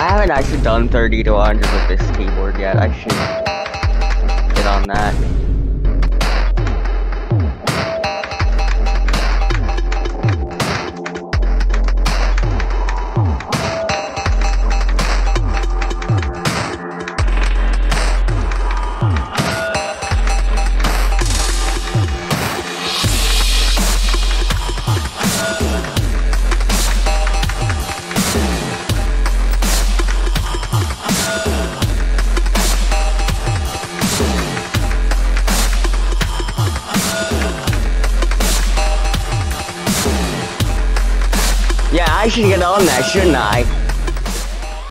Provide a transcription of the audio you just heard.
I haven't actually done 30 to 100 with this keyboard yet. I should get on that. Yeah, I should get on that, shouldn't I?